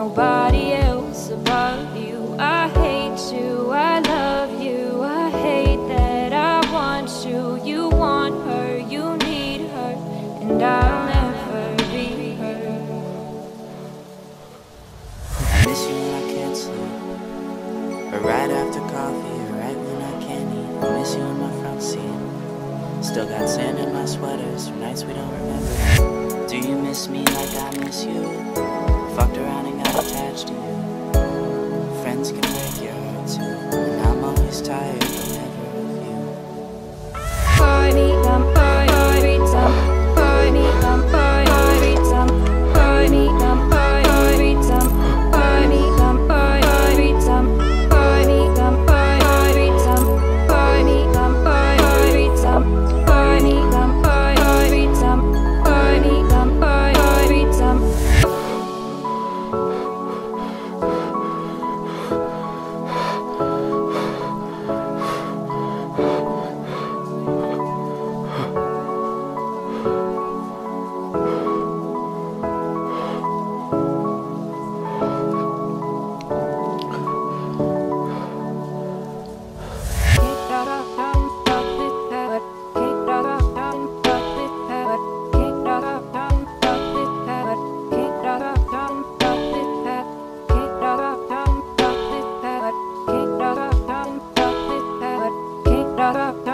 nobody else above you. I hate you, I love you, I hate that I want you. You want her, you need her, and I'll never be her. I miss you when I can't sleep. Or right after coffee, or right when I can't eat. I miss you in my front seat. Still got sand in my sweaters from nights we don't remember. Do you miss me like I miss you? attached you. up.